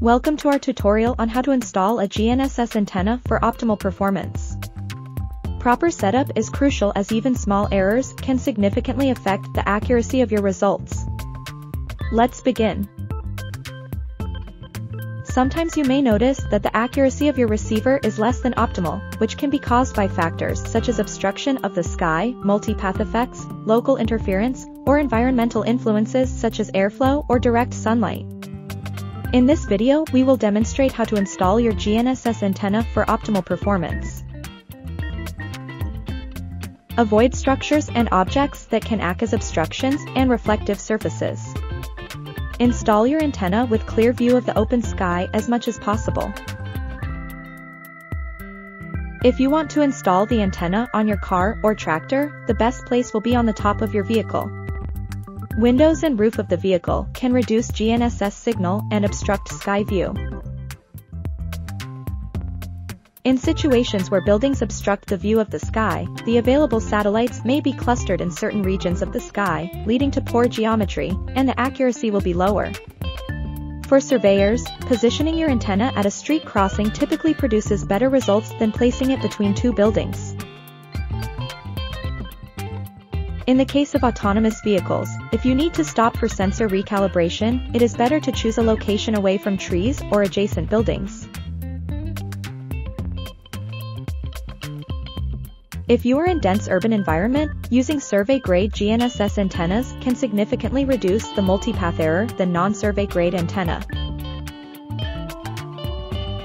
Welcome to our tutorial on how to install a GNSS antenna for optimal performance. Proper setup is crucial as even small errors can significantly affect the accuracy of your results. Let's begin. Sometimes you may notice that the accuracy of your receiver is less than optimal, which can be caused by factors such as obstruction of the sky, multipath effects, local interference, or environmental influences such as airflow or direct sunlight. In this video we will demonstrate how to install your GNSS antenna for optimal performance. Avoid structures and objects that can act as obstructions and reflective surfaces. Install your antenna with clear view of the open sky as much as possible. If you want to install the antenna on your car or tractor, the best place will be on the top of your vehicle. Windows and roof of the vehicle can reduce GNSS signal and obstruct sky view. In situations where buildings obstruct the view of the sky, the available satellites may be clustered in certain regions of the sky, leading to poor geometry, and the accuracy will be lower. For surveyors, positioning your antenna at a street crossing typically produces better results than placing it between two buildings. In the case of autonomous vehicles, if you need to stop for sensor recalibration, it is better to choose a location away from trees or adjacent buildings. If you are in dense urban environment, using survey-grade GNSS antennas can significantly reduce the multipath error than non-survey grade antenna.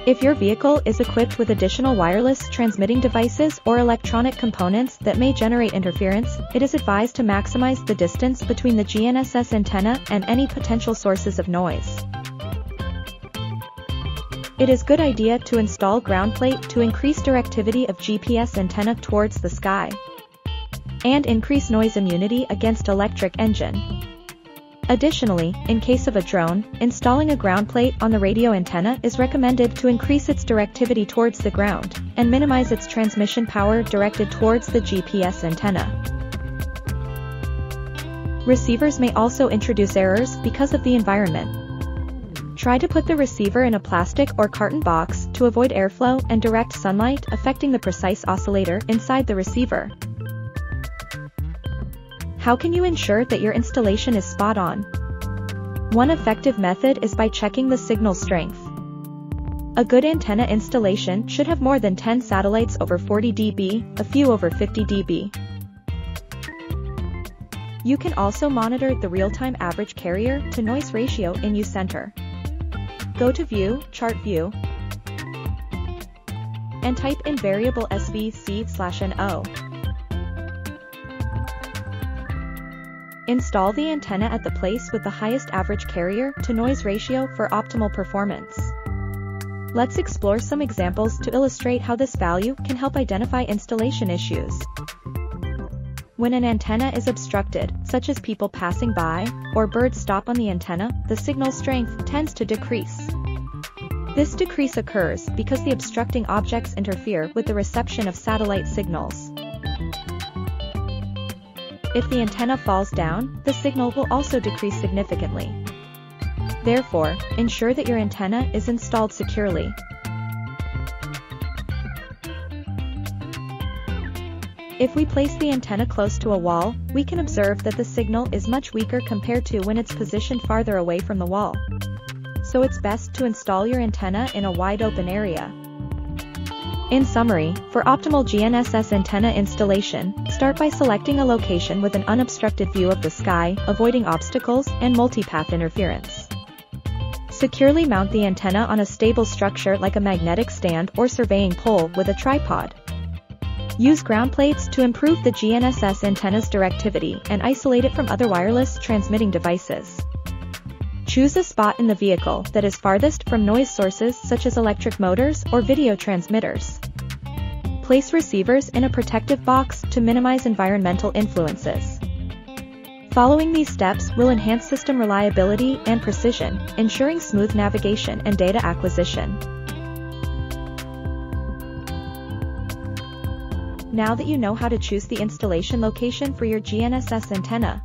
If your vehicle is equipped with additional wireless transmitting devices or electronic components that may generate interference, it is advised to maximize the distance between the GNSS antenna and any potential sources of noise. It is good idea to install ground plate to increase directivity of GPS antenna towards the sky and increase noise immunity against electric engine. Additionally, in case of a drone, installing a ground plate on the radio antenna is recommended to increase its directivity towards the ground and minimize its transmission power directed towards the GPS antenna. Receivers may also introduce errors because of the environment. Try to put the receiver in a plastic or carton box to avoid airflow and direct sunlight affecting the precise oscillator inside the receiver. How can you ensure that your installation is spot on? One effective method is by checking the signal strength. A good antenna installation should have more than 10 satellites over 40 dB, a few over 50 dB. You can also monitor the real-time average carrier to noise ratio in u-center. Go to View, Chart View, and type in variable SVC/NO. Install the antenna at the place with the highest average carrier to noise ratio for optimal performance. Let's explore some examples to illustrate how this value can help identify installation issues. When an antenna is obstructed, such as people passing by, or birds stop on the antenna, the signal strength tends to decrease. This decrease occurs because the obstructing objects interfere with the reception of satellite signals. If the antenna falls down, the signal will also decrease significantly. Therefore, ensure that your antenna is installed securely. If we place the antenna close to a wall, we can observe that the signal is much weaker compared to when it's positioned farther away from the wall. So it's best to install your antenna in a wide open area. In summary, for optimal GNSS antenna installation, start by selecting a location with an unobstructed view of the sky, avoiding obstacles and multipath interference. Securely mount the antenna on a stable structure like a magnetic stand or surveying pole with a tripod. Use ground plates to improve the GNSS antenna's directivity and isolate it from other wireless transmitting devices. Choose a spot in the vehicle that is farthest from noise sources such as electric motors or video transmitters. Place receivers in a protective box to minimize environmental influences. Following these steps will enhance system reliability and precision, ensuring smooth navigation and data acquisition. Now that you know how to choose the installation location for your GNSS antenna,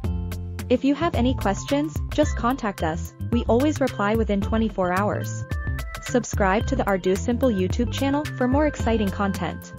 if you have any questions, just contact us, we always reply within 24 hours. Subscribe to the ArduSimple YouTube channel for more exciting content.